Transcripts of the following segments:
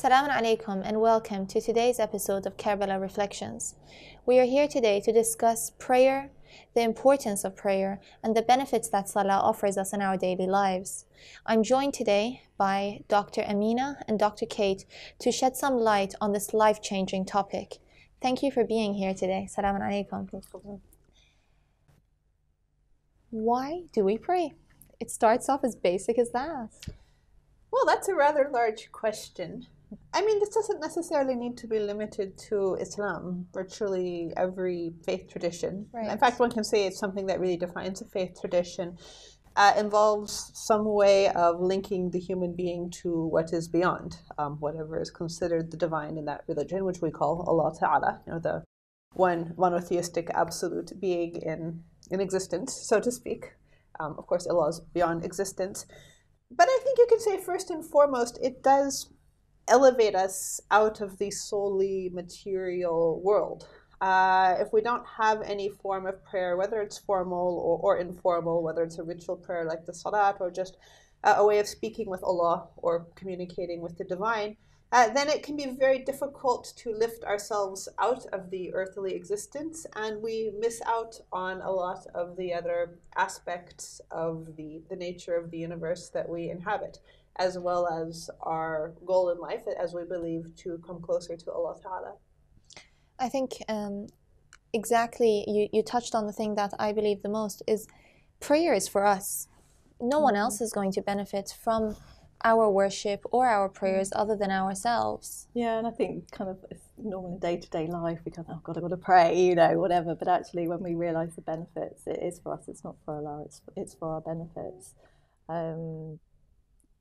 Salaam alaikum and welcome to today's episode of Karbala Reflections. We are here today to discuss prayer, the importance of prayer, and the benefits that Salah offers us in our daily lives. I'm joined today by Dr. Amina and Dr. Kate to shed some light on this life changing topic. Thank you for being here today. Salaam alaikum. Why do we pray? It starts off as basic as that. Well, that's a rather large question. I mean, this doesn't necessarily need to be limited to Islam. Virtually every faith tradition, Right. in fact, one can say it's something that really defines a faith tradition, uh, involves some way of linking the human being to what is beyond, um, whatever is considered the divine in that religion, which we call Allah Ta'ala, you know, the one monotheistic absolute being in, in existence, so to speak. Um, of course, Allah is beyond existence. But I think you can say, first and foremost, it does elevate us out of the solely material world. Uh, if we don't have any form of prayer, whether it's formal or, or informal, whether it's a ritual prayer like the salat or just uh, a way of speaking with Allah or communicating with the divine, uh, then it can be very difficult to lift ourselves out of the earthly existence, and we miss out on a lot of the other aspects of the, the nature of the universe that we inhabit as well as our goal in life, as we believe, to come closer to Allah Ta'ala. I think um, exactly you, you touched on the thing that I believe the most is prayer is for us. No one else is going to benefit from our worship or our prayers other than ourselves. Yeah, and I think kind of it's normal in day to day life, we kind of, oh God, I've got to pray, you know, whatever. But actually, when we realise the benefits, it is for us, it's not for Allah, it's, it's for our benefits. Um,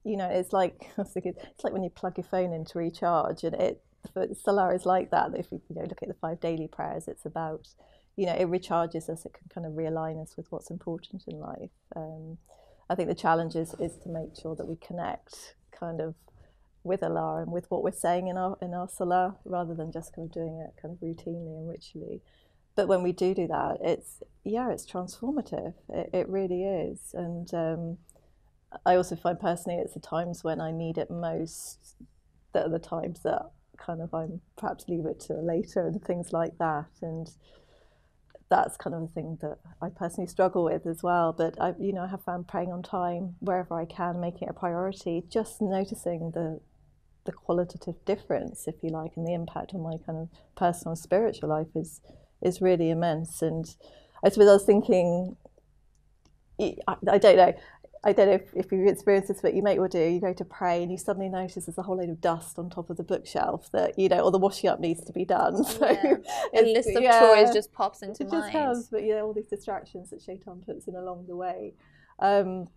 you know, it's like it's like when you plug your phone in to recharge, and it for Salah is like that. If we you know look at the five daily prayers, it's about you know it recharges us. It can kind of realign us with what's important in life. Um, I think the challenge is is to make sure that we connect kind of with Allah and with what we're saying in our in our Salah, rather than just kind of doing it kind of routinely and ritually. But when we do do that, it's yeah, it's transformative. It, it really is, and um, I also find personally it's the times when I need it most that are the times that kind of I'm perhaps leave it to later and things like that. And that's kind of a thing that I personally struggle with as well. But I, you know, I have found praying on time wherever I can, making it a priority, just noticing the the qualitative difference, if you like, and the impact on my kind of personal spiritual life is is really immense. And I suppose I was thinking, I, I don't know. I don't know if, if you've experienced this, but you may well do. You go to pray and you suddenly notice there's a whole load of dust on top of the bookshelf that, you know, or the washing up needs to be done. So Yeah. A list of yeah, chores just pops into it mind. just has, but yeah, all these distractions that Shaitan puts in along the way. Um,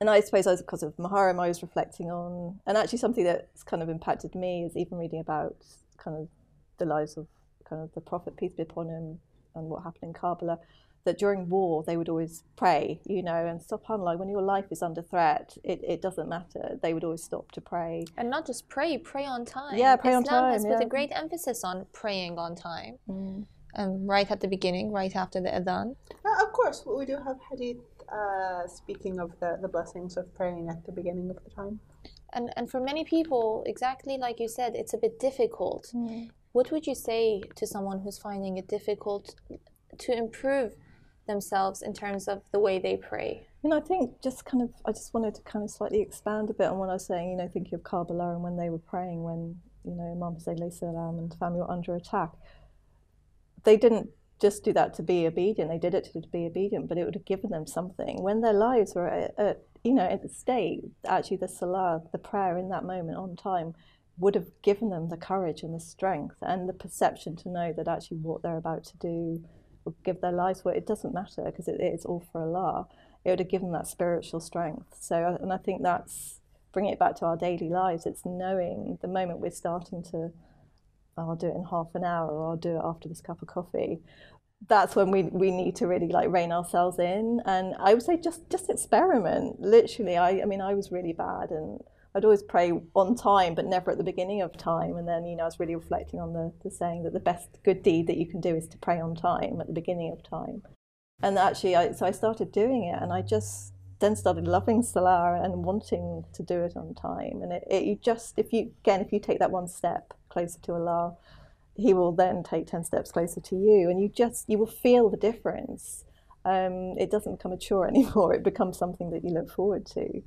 and I suppose I was because of Muharram, I was reflecting on, and actually something that's kind of impacted me is even reading about kind of the lives of kind of the Prophet, peace be upon him, and what happened in Karbala. That during war they would always pray, you know, and subhanAllah, when your life is under threat, it, it doesn't matter. They would always stop to pray. And not just pray, pray on time. Yeah, pray on time. Islam has time, put a great emphasis on praying on time. Um, right at the beginning, right after the adhan. Uh, of course, we do have hadith uh, speaking of the, the blessings of praying at the beginning of the time. And and for many people, exactly like you said, it's a bit difficult. What would you say to someone who's finding it difficult to improve themselves in terms of the way they pray? You know, I think just kind of, I just wanted to kind of slightly expand a bit on what I was saying, you know, thinking of Karbala and when they were praying when, you know, Imam Hussein salam and family were under attack. They didn't just do that to be obedient, they did it to be obedient, but it would have given them something. When their lives were at, at you know, at stake, actually the salah, the prayer in that moment on time, would have given them the courage and the strength and the perception to know that actually what they're about to do will give their lives for. It doesn't matter because it, it's all for Allah. It would have given that spiritual strength. So, uh, and I think that's bringing it back to our daily lives. It's knowing the moment we're starting to, oh, I'll do it in half an hour or I'll do it after this cup of coffee. That's when we, we need to really like rein ourselves in. And I would say just just experiment. Literally, I, I mean, I was really bad and I'd always pray on time, but never at the beginning of time. And then, you know, I was really reflecting on the, the saying that the best good deed that you can do is to pray on time at the beginning of time. And actually, I, so I started doing it, and I just then started loving Salah and wanting to do it on time. And it, it, you just, if you, again, if you take that one step closer to Allah, He will then take 10 steps closer to you. And you just, you will feel the difference. Um, it doesn't become a chore anymore, it becomes something that you look forward to.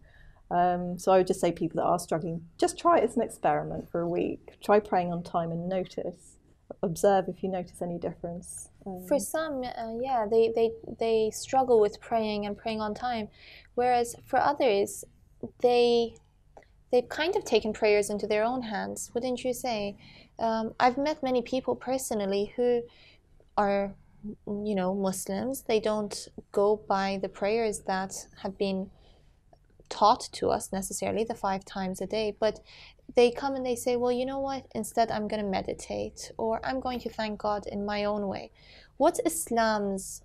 Um, so I would just say people that are struggling, just try it as an experiment for a week. Try praying on time and notice. Observe if you notice any difference. Um, for some, uh, yeah, they, they they struggle with praying and praying on time, whereas for others, they they've kind of taken prayers into their own hands, wouldn't you say? Um, I've met many people personally who are, you know, Muslims. They don't go by the prayers that have been taught to us necessarily the five times a day, but they come and they say, well, you know what? Instead, I'm going to meditate or I'm going to thank God in my own way. What's Islam's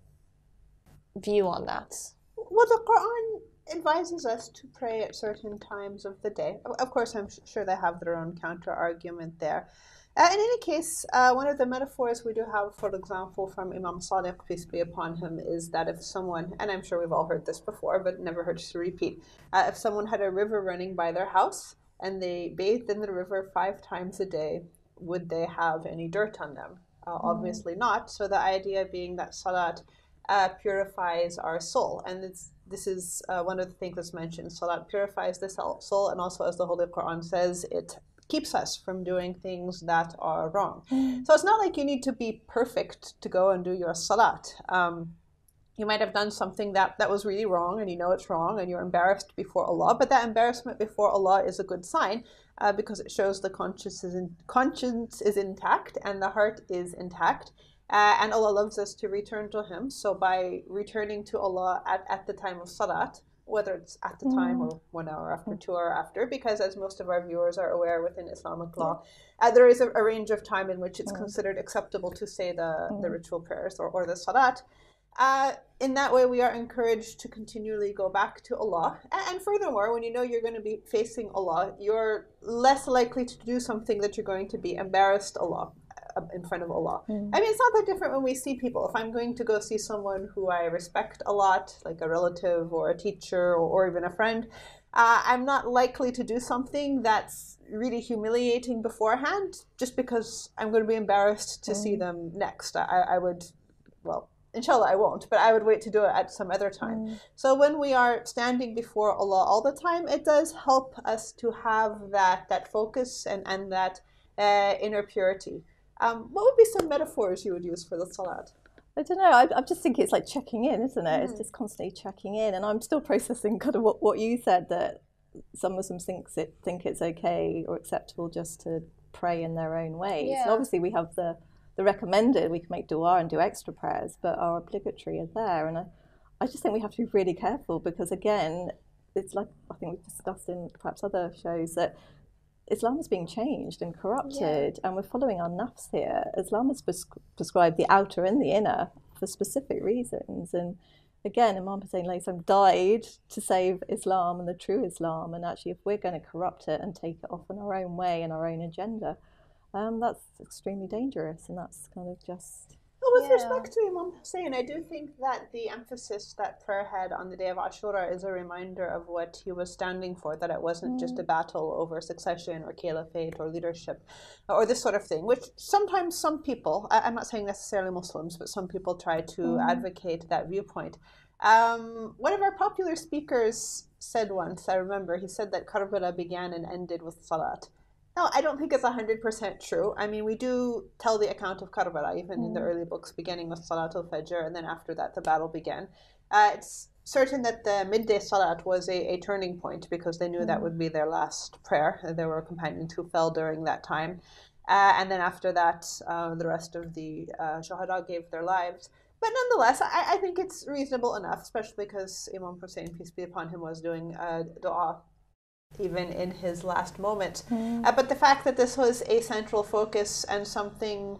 view on that? Well, the Quran advises us to pray at certain times of the day. Of course, I'm sure they have their own counter argument there. Uh, in any case, uh, one of the metaphors we do have, for example, from Imam Sadiq, peace be upon him, is that if someone, and I'm sure we've all heard this before, but never heard to repeat, uh, if someone had a river running by their house and they bathed in the river five times a day, would they have any dirt on them? Uh, mm-hmm. Obviously not. So the idea being that salat uh, purifies our soul, and it's this is uh, one of the things that's mentioned. Salat purifies the soul, and also, as the Holy Quran says, it keeps us from doing things that are wrong. So it's not like you need to be perfect to go and do your salat. Um, you might have done something that, that was really wrong and you know it's wrong and you're embarrassed before Allah, but that embarrassment before Allah is a good sign uh, because it shows the conscience is, in, conscience is intact and the heart is intact. Uh, and Allah loves us to return to Him. So by returning to Allah at, at the time of salat, whether it's at the time or one hour after, mm. two hour after, because as most of our viewers are aware within Islamic law, uh, there is a, a, range of time in which it's considered acceptable to say the, the ritual prayers or, or the salat. Uh, in that way, we are encouraged to continually go back to Allah. And, and furthermore, when you know you're going to be facing Allah, you're less likely to do something that you're going to be embarrassed Allah in front of Allah. Mm. I mean, it's not that different when we see people. If I'm going to go see someone who I respect a lot, like a relative or a teacher or, or even a friend, uh, I'm not likely to do something that's really humiliating beforehand just because I'm going to be embarrassed to mm. see them next. I, I would, well, inshallah I won't, but I would wait to do it at some other time. Mm. So when we are standing before Allah all the time, it does help us to have that that focus and and that uh, inner purity. Um, what would be some metaphors you would use for the salat? I don't know. I, I just think it's like checking in, isn't it? Mm. It's just constantly checking in, and I'm still processing kind of what, what you said that some Muslims think it think it's okay or acceptable just to pray in their own ways. Yeah. And obviously, we have the the recommended. We can make dua and do extra prayers, but our obligatory are there. And I, I just think we have to be really careful because again, it's like I think we've discussed in perhaps other shows that Islam is being changed and corrupted, yeah. and we're following our nafs here. Islam has pres- prescribed the outer and the inner for specific reasons. And again, Imam Hussein Laytham died to save Islam and the true Islam. And actually, if we're going to corrupt it and take it off in our own way and our own agenda, um, that's extremely dangerous. And that's kind of just well, with yeah. respect to Imam Hussein, I do think that the emphasis that prayer had on the day of Ashura is a reminder of what he was standing for, that it wasn't mm. just a battle over succession or caliphate or leadership or this sort of thing, which sometimes some people, I, am not saying necessarily Muslims, but some people try to mm. advocate that viewpoint. Um, one of our popular speakers said once, I remember, he said that Karbala began and ended with Salat. No, I don't think it's 100% true. I mean, we do tell the account of Karbala, even mm. in the mm. early books, beginning with Salatul Fajr, and then after that, the battle began. Uh, it's certain that the midday Salat was a, a turning point because they knew mm. that would be their last prayer. There were companions who fell during that time. Uh, and then after that, uh, the rest of the uh, Shahada gave their lives. But nonetheless, I, I, think it's reasonable enough, especially because Imam Hussein, peace be upon him, was doing uh, dua even in his last moment. Mm. Uh, but the fact that this was a central focus and something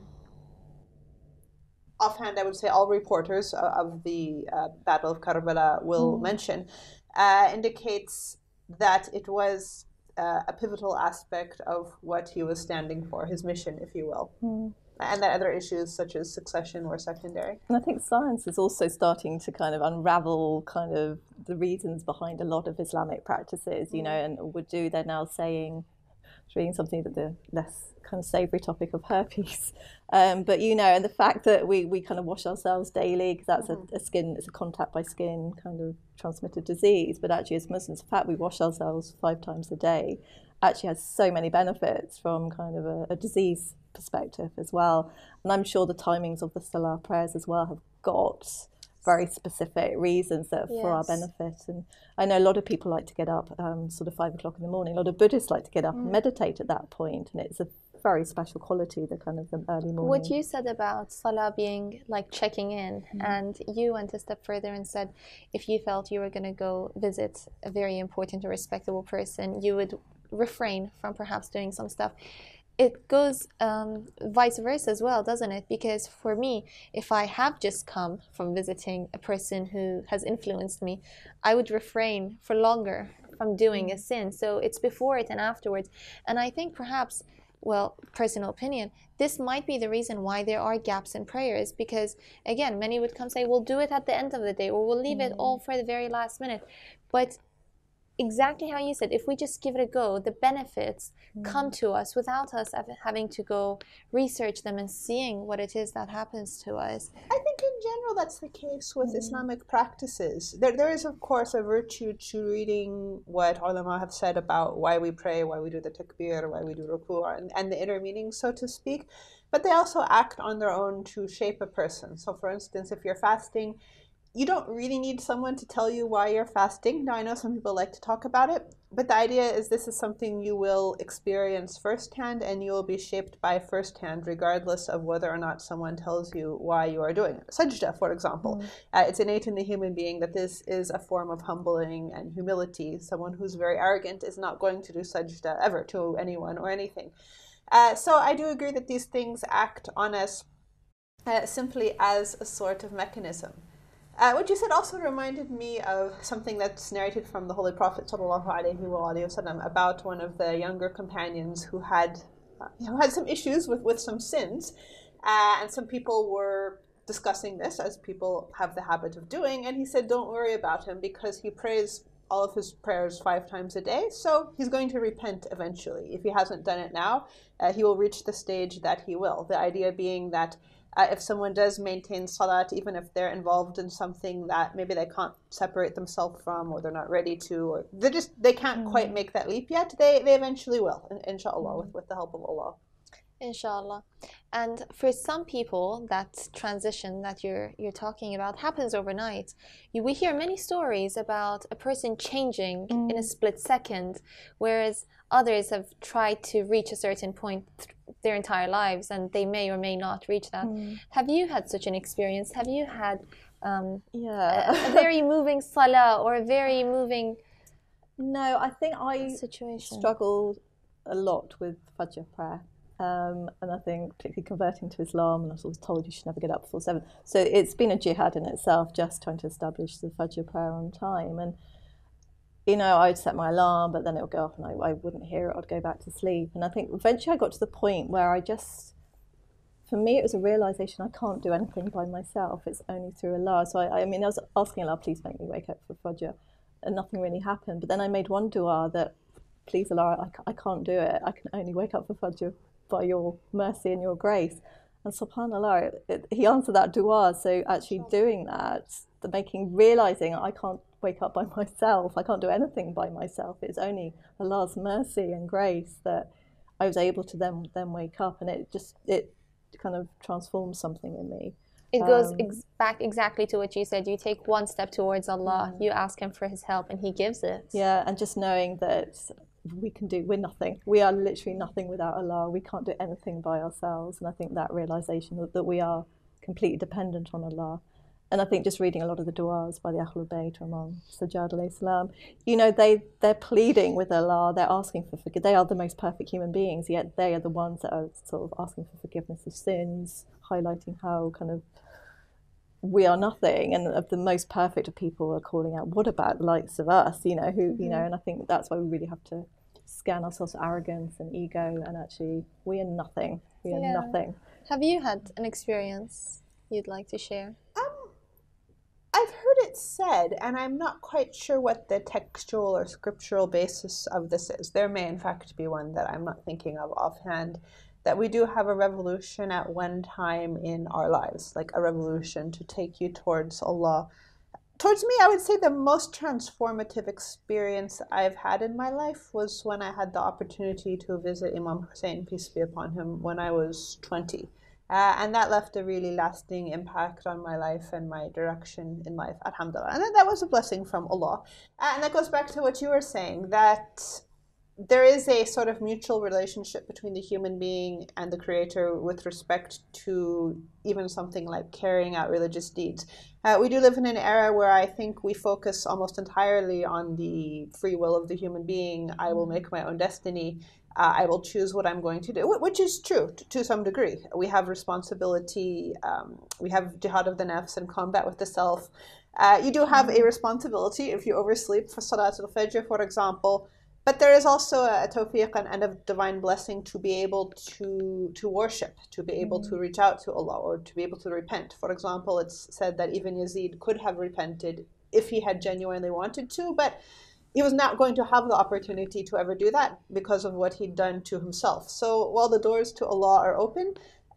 offhand, I would say all reporters of the uh, Battle of Karbala will mm. mention, uh, indicates that it was uh, a pivotal aspect of what he was standing for, his mission, if you will. Mm. And that other issues such as succession were secondary. And I think science is also starting to kind of unravel kind of the reasons behind a lot of Islamic practices, you know, and wudu they're now saying, reading something that the less kind of savoury topic of herpes. Um, but you know, and the fact that we, we kind of wash ourselves daily because that's mm-hmm. a, a, skin, it's a contact by skin kind of transmitted disease. But actually, as Muslims, the fact we wash ourselves five times a day actually has so many benefits from kind of a, a disease perspective as well. And I'm sure the timings of the Salah prayers as well have got very specific reasons that yes. for our benefit. And I know a lot of people like to get up um, sort of five o'clock in the morning. A lot of Buddhists like to get up mm. and meditate at that point, and it's a very special quality, the kind of the early morning. What you said about Salah being like checking in, mm. and you went a step further and said if you felt you were going to go visit a very important or respectable person, you would refrain from perhaps doing some stuff it goes um, vice versa as well, doesn't it? Because for me, if I have just come from visiting a person who has influenced me, I would refrain for longer from doing a mm. sin. So it's before it and afterwards. And I think perhaps, well, personal opinion, this might be the reason why there are gaps in prayers. Because again, many would come say, we'll do it at the end of the day, or we'll leave mm. it all for the very last minute. But exactly how you said if we just give it a go the benefits mm. come to us without us having to go research them and seeing what it is that happens to us i think in general that's the case with mm. islamic practices there, there is of course a virtue to reading what ulama have said about why we pray why we do the takbir why we do ruku and, and the inner meaning so to speak but they also act on their own to shape a person so for instance if you're fasting you don't really need someone to tell you why you're fasting. Now, I know some people like to talk about it, but the idea is this is something you will experience firsthand and you will be shaped by firsthand, regardless of whether or not someone tells you why you are doing it. Sajda, for example, mm. uh, it's innate in the human being that this is a form of humbling and humility. Someone who's very arrogant is not going to do sajda ever to anyone or anything. Uh, so I do agree that these things act on us uh, simply as a sort of mechanism. Uh, what you said also reminded me of something that's narrated from the Holy Prophet وسلم, about one of the younger companions who had uh, who had some issues with, with some sins, uh, and some people were discussing this as people have the habit of doing, and he said, "Don't worry about him because he prays all of his prayers five times a day, so he's going to repent eventually. If he hasn't done it now, uh, he will reach the stage that he will." The idea being that uh, if someone does maintain salat, even if they're involved in something that maybe they can't separate themselves from, or they're not ready to, or they just they can't mm. quite make that leap yet, they they eventually will, inshallah, mm. with, with the help of Allah. Inshallah. And for some people, that transition that you're you're talking about happens overnight. You, we hear many stories about a person changing mm. in a mm. split second, whereas others have tried to reach a certain point their entire lives and they may or may not reach that. Mm. Have you had such an experience? Have you had um, yeah. a, a, very moving salah or a very moving No, I think I situation. struggled a lot with Fajr prayer. Um, and I think particularly converting to Islam, and I was always told you should never get up before seven. So it's been a jihad in itself, just trying to establish the Fajr prayer on time. And you know, I'd set my alarm, but then it would go off and I, I wouldn't hear it. I'd go back to sleep. And I think eventually I got to the point where I just, for me, it was a realization I can't do anything by myself. It's only through Allah. So I, I mean, I was asking Allah, please make me wake up for Fajr. And nothing really happened. But then I made one dua that, please Allah, I, I can't do it. I can only wake up for Fajr by your mercy and your grace. And subhanAllah, it, he answered that dua. So actually doing that, the making, realizing I can't wake up by myself. I can't do anything by myself. It's only Allah's mercy and grace that I was able to then then wake up, and it just it kind of transforms something in me. It goes um, ex- back exactly to what you said. You take one step towards Allah, yeah. you ask Him for His help, and He gives it. Yeah, and just knowing that we can do, we're nothing. We are literally nothing without Allah. We can't do anything by ourselves. And I think that realization that, that we are completely dependent on Allah and I think just reading a lot of the du'as by the Ahlul Bayt or Imam Sajjad salam, you know, they, they're pleading with Allah, they're asking for forgiveness. They are the most perfect human beings, yet they are the ones that are sort of asking for forgiveness of sins, highlighting how kind of we are nothing and of the most perfect of people are calling out what about the likes of us you know who mm-hmm. you know mm-hmm. and i think that's why we really have to scan ourselves for arrogance and ego and actually we are nothing we are yeah. nothing Have you had an experience you'd like to share? Um, I've heard it said, and I'm not quite sure what the textual or scriptural basis of this is. There may, in fact, be one that I'm not thinking of offhand. That we do have a revolution at one time in our lives, like a revolution to take you towards Allah towards me, I would say the most transformative experience I've had in my life was when I had the opportunity to visit Imam Hussein, peace be upon him, when I was 20. Uh, and that left a really lasting impact on my life and my direction in life, alhamdulillah. And that was a blessing from Allah. Uh, and that goes back to what you were saying that there is a sort of mutual relationship between the human being and the creator with respect to even something like carrying out religious deeds. Uh, we do live in an era where I think we focus almost entirely on the free will of the human being. I will make my own destiny. Uh, I will choose what I'm going to do, which is true to, to some degree. We have responsibility. Um, we have jihad of the nafs and combat with the self. Uh, you do have a responsibility if you oversleep for Salat al Fajr, for example but there is also a tawfiq and, a divine blessing to be able to to worship, to be able mm. to reach out to Allah or to be able to repent. For example, it's said that even Yazid could have repented if he had genuinely wanted to, but he was not going to have the opportunity to ever do that because of what he'd done to himself. So while the doors to Allah are open,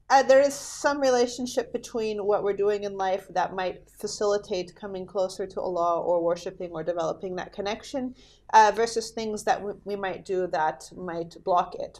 uh, there is some relationship between what we're doing in life that might facilitate coming closer to Allah or worshiping or developing that connection uh, versus things that we might do that might block it.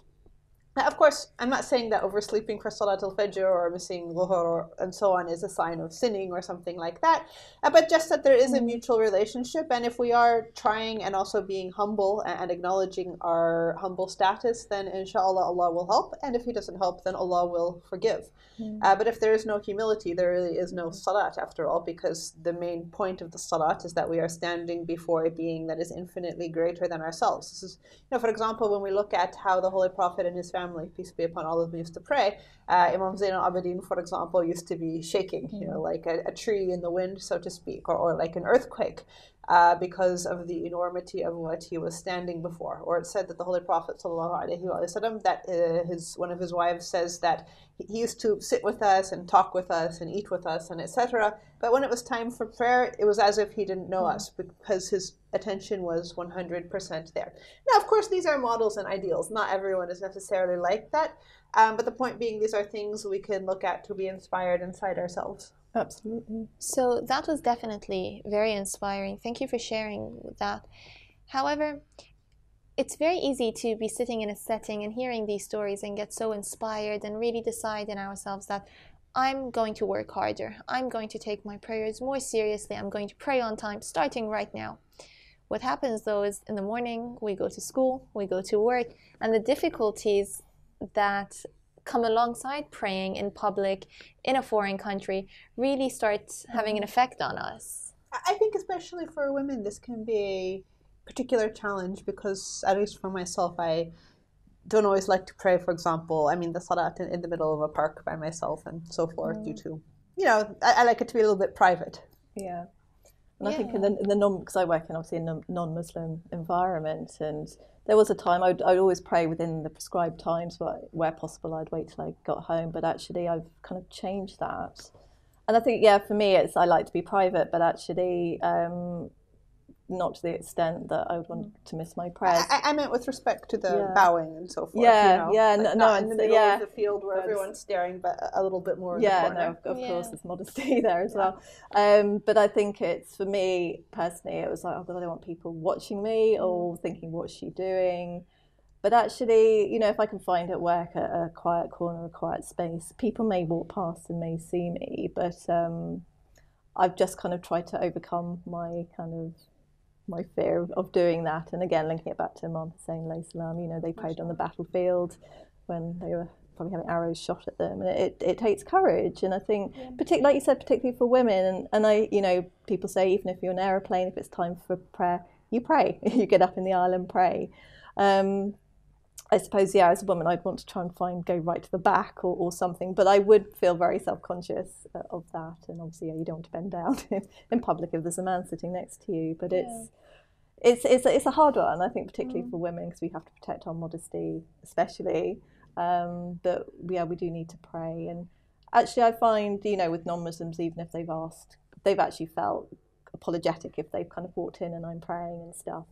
Now, of course, I'm not saying that oversleeping for Salat al Fajr or missing Luhur and so on is a sign of sinning or something like that, uh, but just that there is a mm. mutual relationship. And if we are trying and also being humble and acknowledging our humble status, then inshallah Allah will help. And if He doesn't help, then Allah will forgive. Mm. Uh, but if there is no humility, there really is no salat after all, because the main point of the salat is that we are standing before a being that is infinitely greater than ourselves. This is, you know, for example, when we look at how the Holy Prophet and his family family, peace be upon all of them, used to pray. Uh, Imam Zain al-Abidin, for example, used to be shaking, you know, like a, a tree in the wind, so to speak, or, or like an earthquake Uh, because of the enormity of what he was standing before. Or it said that the Holy Prophet وسلم, that uh, his one of his wives says that he used to sit with us and talk with us and eat with us and etc. But when it was time for prayer, it was as if he didn't know mm-hmm. us because his attention was 100% there. Now, of course, these are models and ideals. Not everyone is necessarily like that. Um, but the point being, these are things we can look at to be inspired inside ourselves. Absolutely. So that was definitely very inspiring. Thank you for sharing that. However, it's very easy to be sitting in a setting and hearing these stories and get so inspired and really decide in ourselves that I'm going to work harder. I'm going to take my prayers more seriously. I'm going to pray on time, starting right now. What happens though is in the morning, we go to school, we go to work, and the difficulties that come alongside praying in public in a foreign country really starts having an effect on us. I think, especially for women, this can be a particular challenge because, at least for myself, I don't always like to pray, for example. I mean, the salat in, in the middle of a park by myself and so forth, mm. due to, you know, I, I, like it to be a little bit private. Yeah. And yeah. I think in the, in the non, because I work in obviously a non Muslim environment, and there was a time I'd, I'd always pray within the prescribed times, but where possible, I'd wait till I got home. But actually, I've kind of changed that. And I think, yeah, for me, it's I like to be private, but actually, um, not to the extent that I would want to miss my prayers. I, I meant with respect to the yeah. bowing and so forth. Yeah, you know? yeah, like no, not in the middle yeah. of the field where everyone's staring, but a little bit more. Yeah, no, of, yeah. course, there's modesty there as well. Um, but I think it's for me personally, it was like, oh God, I don't want people watching me or mm. thinking, what's she doing? But actually, you know, if I can find at work a, a quiet corner, a quiet space, people may walk past and may see me, but um, I've just kind of tried to overcome my kind of my fear of, of doing that. And again, linking it back to Imam Hussein salam, you know, they prayed on the battlefield when they were probably having arrows shot at them. And it, it takes courage. And I think, yeah. particularly, like you said, particularly for women, and, and I, you know, people say even if you're in an aeroplane, if it's time for prayer, you pray. you get up in the aisle and pray. Um, I suppose, yeah, as a woman, I'd want to try and find go right to the back or, or something, but I would feel very self conscious uh, of that. And obviously, yeah, you don't want to bend down in, in public if there's a man sitting next to you. But it's yeah. it's it's a, it's a hard one, I think, particularly mm. for women, because we have to protect our modesty, especially. Um, but yeah, we do need to pray. And actually, I find you know with non-Muslims, even if they've asked, they've actually felt apologetic if they've kind of walked in and I'm praying and stuff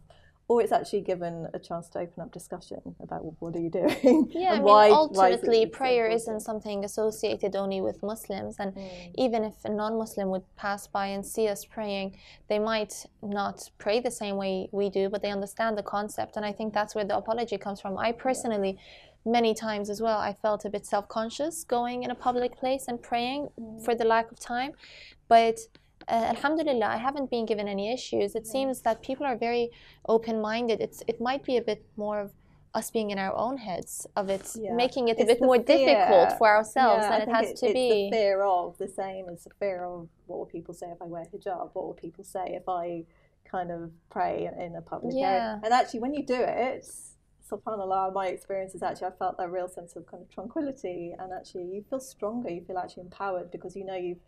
or it's actually given a chance to open up discussion about well, what are you doing yeah I mean, why, ultimately why prayer isn't something associated only with muslims and mm. even if a non-muslim would pass by and see us praying they might not pray the same way we do but they understand the concept and i think that's where the apology comes from i personally many times as well i felt a bit self-conscious going in a public place and praying mm. for the lack of time but uh, alhamdulillah i haven't been given any issues it seems that people are very open-minded it's it might be a bit more of us being in our own heads of it yeah. making it it's a bit more fear. difficult for ourselves yeah, than it has it, to it's be the fear of the same as the fear of what will people say if i wear hijab what will people say if i kind of pray in a public yeah. area and actually when you do it subhanallah my experience is actually i felt that real sense of kind of tranquility and actually you feel stronger you feel actually empowered because you know you've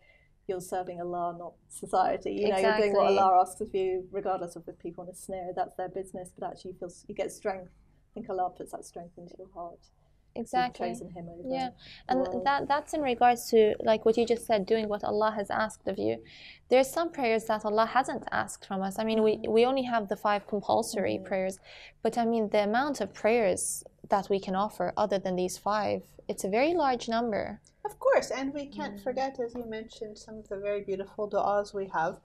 you're serving Allah, not society. You know, exactly. you're doing what Allah asks of you, regardless of if people want to sneer. That's their business, but actually, you feel you get strength. I think Allah puts that strength into your heart. Exactly. yeah, and that that's in regards to like what you just said, doing what Allah has asked of you. There's some prayers that Allah hasn't asked from us. I mean, we mm-hmm. we only have the five compulsory mm-hmm. prayers, but I mean the amount of prayers that we can offer other than these five, it's a very large number. Of course, and we can't mm. forget, as you mentioned, some of the very beautiful du'as we have.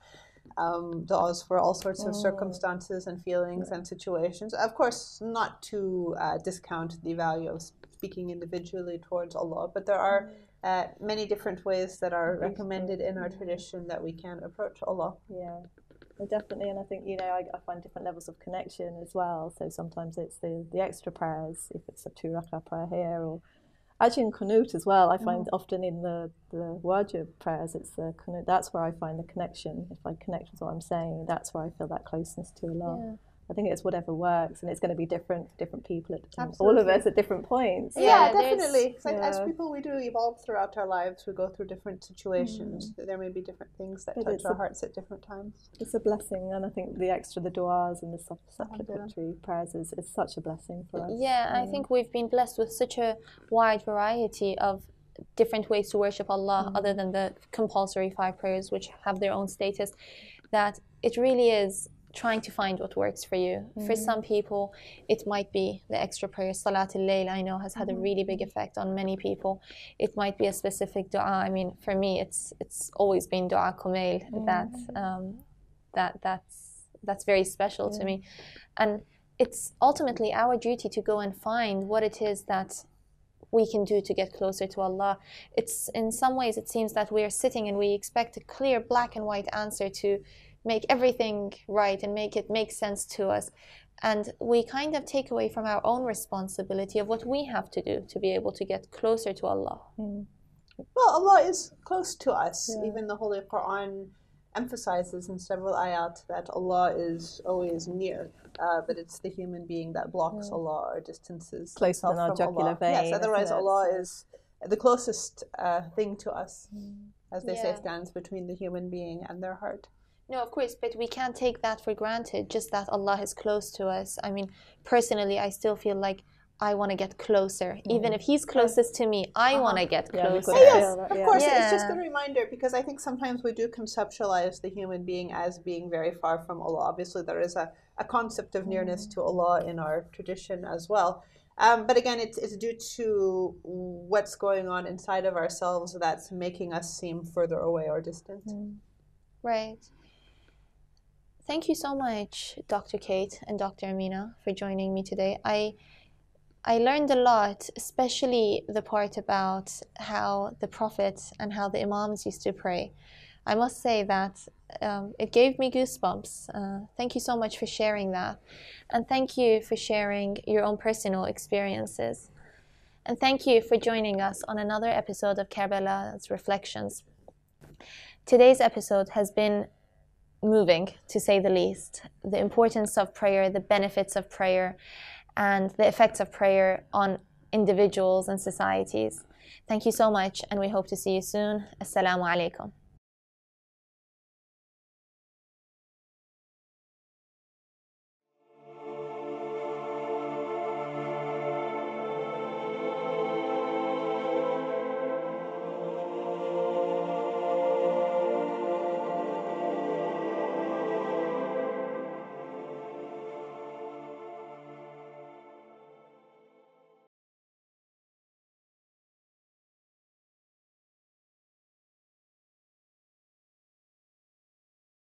Um, du'as for all sorts of mm. circumstances and feelings and situations. Of course, not to uh, discount the value of speaking individually towards Allah, but there are mm. uh, many different ways that are recommended in our tradition that we can approach Allah. Yeah. definitely, and I think you know I, I, find different levels of connection as well. So sometimes it's the, the extra prayers, if it's a two rakah prayer here, or actually in Qunut as well, I find mm. often in the, the wajib prayers, it's the Qunut, that's where I find the connection. If I connect with what I'm saying, that's where I feel that closeness to Allah. Yeah. I think it's whatever works, and it's going to be different for different people. At, all of us at different points. Yeah, yeah definitely. Like yeah. as people, we do evolve throughout our lives. We go through different situations. Mm. There may be different things that but touch our a, hearts at different times. It's a blessing, and I think the extra, the du'as and the supplicatory prayers is, is such a blessing for us. Yeah, I think we've been blessed with such a wide variety of different ways to worship Allah, mm. other than the compulsory five prayers, which have their own status. That it really is trying to find what works for you. Mm-hmm. For some people, it might be the extra prayer. Salat al-Layl, I know, has had mm-hmm. a really big effect on many people. It might be a specific dua. I mean, for me, it's it's always been dua kumail mm-hmm. that um, that that's that's very special to me, and it's ultimately our duty to go and find what it is that we can do to get closer to Allah. It's in some ways it seems that we are sitting and we expect a clear black and white answer to make everything right and make it make sense to us. And we kind of take away from our own responsibility of what we have to do to be able to get closer to Allah. Mm. Well, Allah is close to us. Yeah. Even the Holy Quran emphasizes in several ayat that Allah is always near, uh, but it's the human being that blocks yeah. Allah or distances closer than our jugular vein. Yes, otherwise Allah is the closest uh, thing to us, mm. as they yeah. say, stands between the human being and their heart. No, of course, but we can't take that for granted, just that Allah is close to us. I mean, personally, I still feel like I want to get closer. Mm. Even if He's closest to me, I uh-huh. want to get closer. Yeah, yes, of course. Yeah. It's just a reminder because I think sometimes we do conceptualize the human being as being very far from Allah. Obviously, there is a, a concept of nearness mm. to Allah in our tradition as well. Um, but again, it's, it's due to what's going on inside of ourselves that's making us seem further away or distant. Mm. Right. Thank you so much, Dr. Kate and Dr. Amina, for joining me today. I I learned a lot, especially the part about how the Prophet and how the Imams used to pray. I must say that um, it gave me goosebumps. Uh, thank you so much for sharing that. And thank you for sharing your own personal experiences. And thank you for joining us on another episode of Karbala's Reflections. Today's episode has been moving, to say the least. The importance of prayer, the benefits of prayer, and the effects of prayer on individuals and societies. Thank you so much, and we hope to see you soon. Assalamu alaikum.